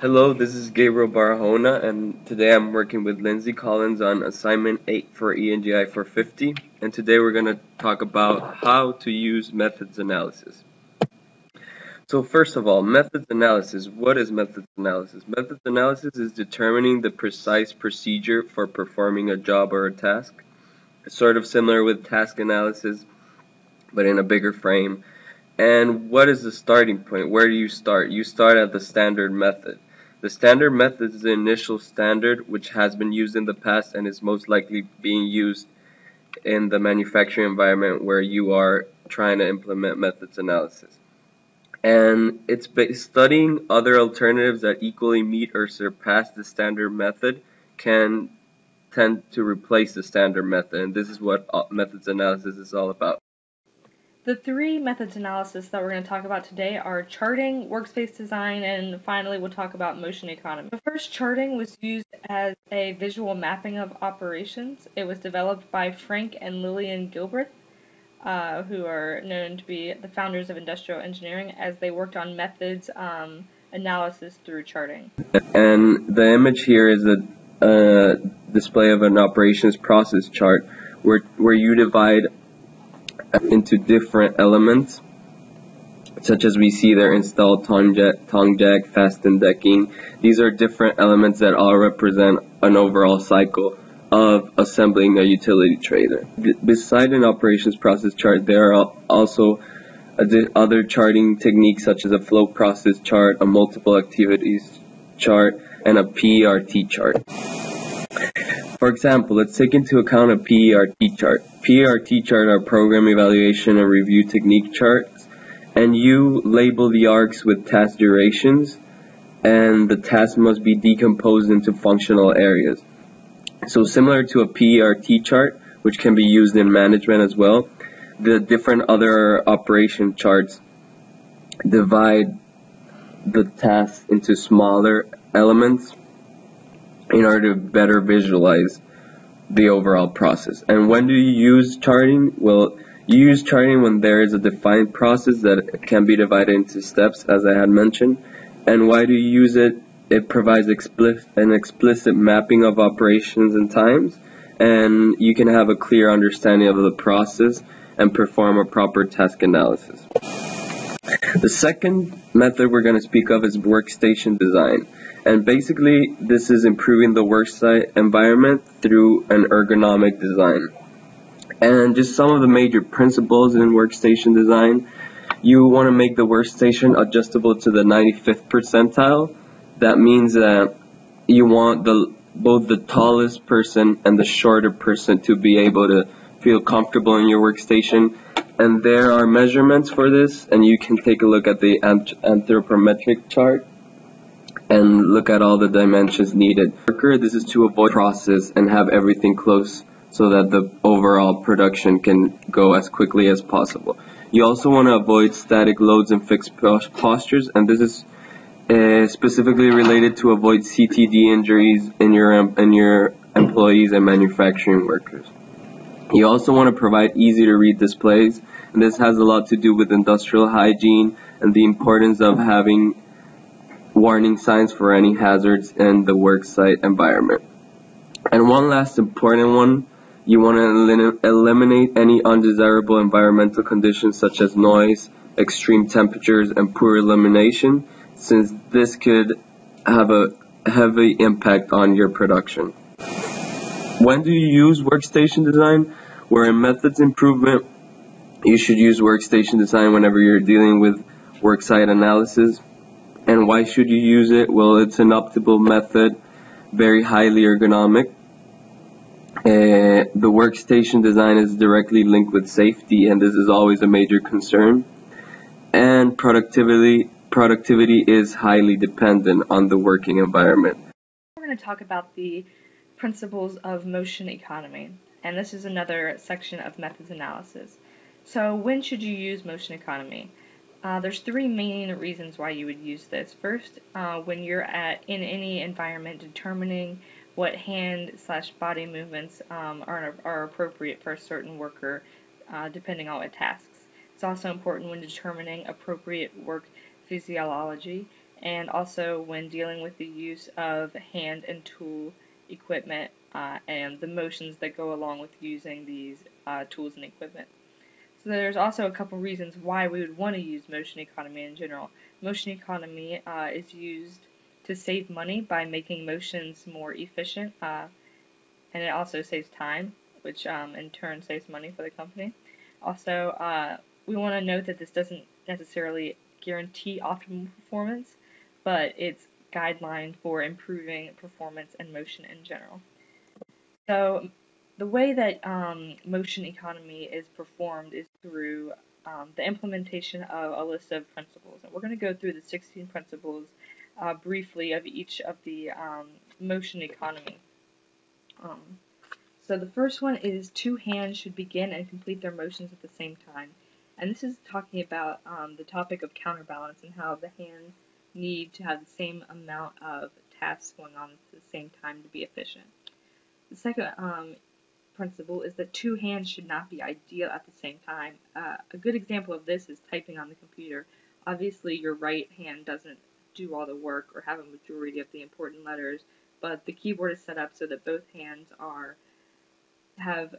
Hello, this is Gabriel Barahona, and today I'm working with Lindsay Collins on assignment 8 for ENGI 450, and today we're going to talk about how to use methods analysis. So first of all, methods analysis. What is methods analysis? Methods analysis is determining the precise procedure for performing a job or a task. It's sort of similar with task analysis, but in a bigger frame. And what is the starting point? Where do you start? You start at the standard method. The standard method is the initial standard which has been used in the past and is most likely being used in the manufacturing environment where you are trying to implement methods analysis. And it's studying other alternatives that equally meet or surpass the standard method can tend to replace the standard method. And this is what uh, methods analysis is all about. The three methods analysis that we're going to talk about today are charting, workspace design, and finally we'll talk about motion economy. The first charting was used as a visual mapping of operations. It was developed by Frank and Lillian Gilbreth, uh, who are known to be the founders of industrial engineering, as they worked on methods um, analysis through charting. And the image here is a uh, display of an operations process chart where, where you divide into different elements such as we see there installed tongue jack, tongue jack, fasten decking. These are different elements that all represent an overall cycle of assembling a utility trailer. Beside an operations process chart, there are also other charting techniques such as a flow process chart, a multiple activities chart, and a PERT chart. For example, let's take into account a PERT chart. PERT chart are program evaluation and review technique charts, and you label the arcs with task durations, and the task must be decomposed into functional areas. So similar to a PERT chart, which can be used in management as well, the different other operation charts divide the task into smaller elements in order to better visualize the overall process. And when do you use charting? Well, you use charting when there is a defined process that can be divided into steps, as I had mentioned. And why do you use it? It provides explicit, an explicit mapping of operations and times, and you can have a clear understanding of the process and perform a proper task analysis. The second method we're going to speak of is workstation design. And basically, this is improving the worksite environment through an ergonomic design. And just some of the major principles in workstation design. You want to make the workstation adjustable to the 95th percentile. That means that you want the both the tallest person and the shorter person to be able to feel comfortable in your workstation. And there are measurements for this, and you can take a look at the anthropometric chart and look at all the dimensions needed. This is to avoid process and have everything close so that the overall production can go as quickly as possible. You also want to avoid static loads and fixed postures, and this is uh, specifically related to avoid CTD injuries in your in your employees and manufacturing workers. You also want to provide easy to read displays, and this has a lot to do with industrial hygiene and the importance of having warning signs for any hazards in the worksite environment. And one last important one, you want to eliminate any undesirable environmental conditions such as noise, extreme temperatures, and poor illumination, since this could have a heavy impact on your production. When do you use workstation design? Where in methods improvement, you should use workstation design whenever you're dealing with worksite analysis. And why should you use it? Well, it's an optimal method, very highly ergonomic. Uh, the workstation design is directly linked with safety, and this is always a major concern. And productivity, productivity is highly dependent on the working environment. We're going to talk about the principles of motion economy, and this is another section of methods analysis. So, when should you use motion economy? Uh, there's three main reasons why you would use this. First, uh, when you're at in any environment determining what hand slash body movements um, are, are appropriate for a certain worker uh, depending on what tasks. It's also important when determining appropriate work physiology and also when dealing with the use of hand and tool equipment uh, and the motions that go along with using these uh, tools and equipment. So there's also a couple reasons why we would want to use motion economy in general. Motion economy uh, is used to save money by making motions more efficient, uh, and it also saves time, which um, in turn saves money for the company. Also, uh, we want to note that this doesn't necessarily guarantee optimal performance, but it's guideline for improving performance and motion in general. So the way that um, motion economy is performed is through um, the implementation of a list of principles. And we're going to go through the 16 principles uh, briefly of each of the um, motion economy. Um, so the first one is two hands should begin and complete their motions at the same time. And this is talking about um, the topic of counterbalance and how the hands need to have the same amount of tasks going on at the same time to be efficient. The second um, principle is that two hands should not be ideal at the same time. Uh, a good example of this is typing on the computer. Obviously, your right hand doesn't do all the work or have a majority of the important letters, but the keyboard is set up so that both hands are have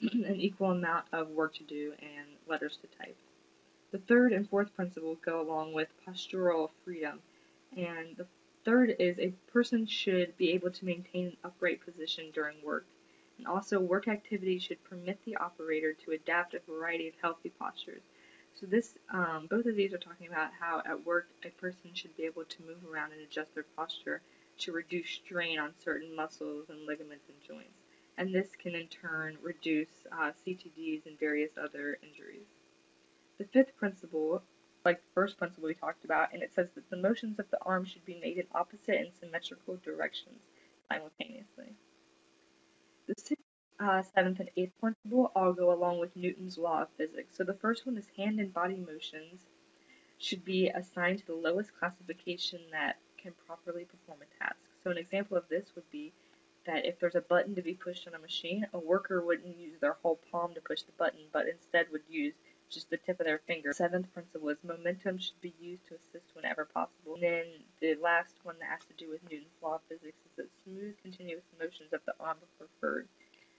an equal amount of work to do and letters to type. The third and fourth principles go along with postural freedom, and the third is a person should be able to maintain an upright position during work. And also, work activity should permit the operator to adapt a variety of healthy postures. So this, um, both of these are talking about how at work a person should be able to move around and adjust their posture to reduce strain on certain muscles and ligaments and joints. And this can in turn reduce uh, CTDs and various other injuries. The fifth principle, like the first principle we talked about, and it says that the motions of the arm should be made in opposite and symmetrical directions simultaneously. The sixth, uh, seventh, and eighth principle all go along with Newton's law of physics. So the first one is hand and body motions should be assigned to the lowest classification that can properly perform a task. So an example of this would be that if there's a button to be pushed on a machine, a worker wouldn't use their whole palm to push the button, but instead would use just the tip of their finger. Seventh principle is momentum should be used to assist whenever possible. And then the last one that has to do with Newton's law of physics is that smooth continuous motions of the arm are preferred.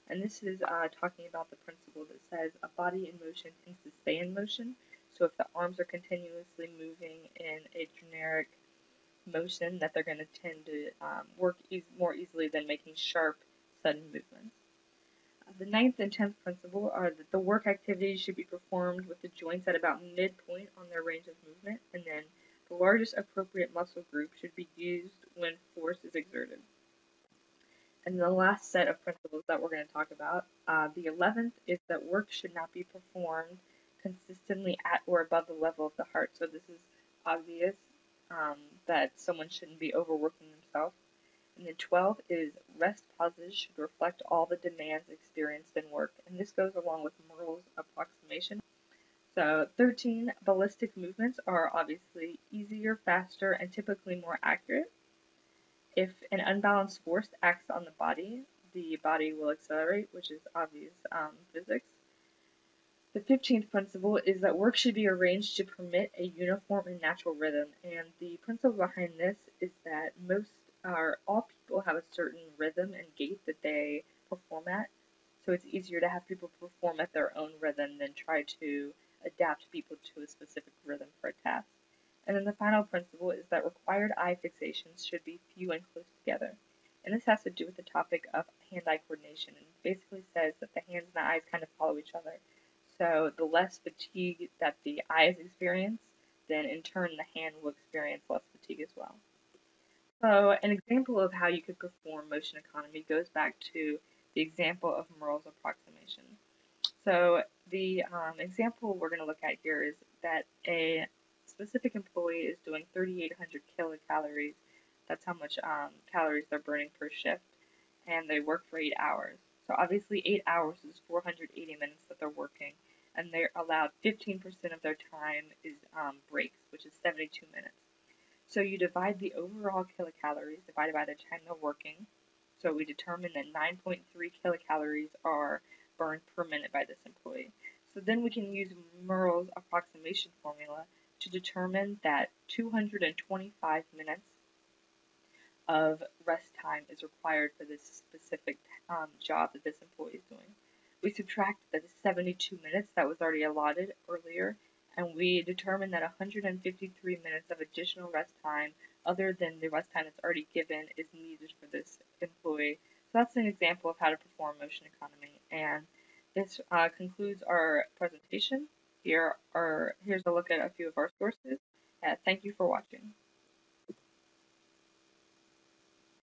And this is uh, talking about the principle that says a body in motion tends to stay in motion. So if the arms are continuously moving in a generic motion, that they're going to tend to um, work e- more easily than making sharp, sudden movements. The ninth and tenth principle are that the work activities should be performed with the joints at about midpoint on their range of movement, and then the largest appropriate muscle group should be used when force is exerted. And the last set of principles that we're going to talk about, uh, the eleventh is that work should not be performed consistently at or above the level of the heart. So this is obvious um, that someone shouldn't be overworking themselves. And then 12 is rest pauses should reflect all the demands experienced in work, and this goes along with Murrell's approximation. So 13 ballistic movements are obviously easier, faster, and typically more accurate. If an unbalanced force acts on the body, the body will accelerate, which is obvious um, physics. The 15th principle is that work should be arranged to permit a uniform and natural rhythm, and the principle behind this is that most are all people have a certain rhythm and gait that they perform at, so it's easier to have people perform at their own rhythm than try to adapt people to a specific rhythm for a task. And then the final principle is that required eye fixations should be few and close together. And this has to do with the topic of hand-eye coordination and basically says that the hands and the eyes kind of follow each other. So the less fatigue that the eyes experience, then in turn the hand will experience less fatigue as well. So an example of how you could perform motion economy goes back to the example of Murrell's approximation. So the um, example we're going to look at here is that a specific employee is doing 3,800 kilocalories. That's how much um, calories they're burning per shift, and they work for eight hours. So obviously, eight hours is 480 minutes that they're working, and they're allowed 15% of their time is um, breaks, which is 72 minutes. So you divide the overall kilocalories divided by the time they're working. So we determine that 9.3 kilocalories are burned per minute by this employee. So then we can use Murrell's approximation formula to determine that 225 minutes of rest time is required for this specific um, job that this employee is doing. We subtract the 72 minutes that was already allotted earlier, and we determine that 153 minutes of additional rest time, other than the rest time that's already given, is needed for this employee. So that's an example of how to perform motion economy. And this uh, concludes our presentation. Here are here's a look at a few of our sources. Uh, thank you for watching.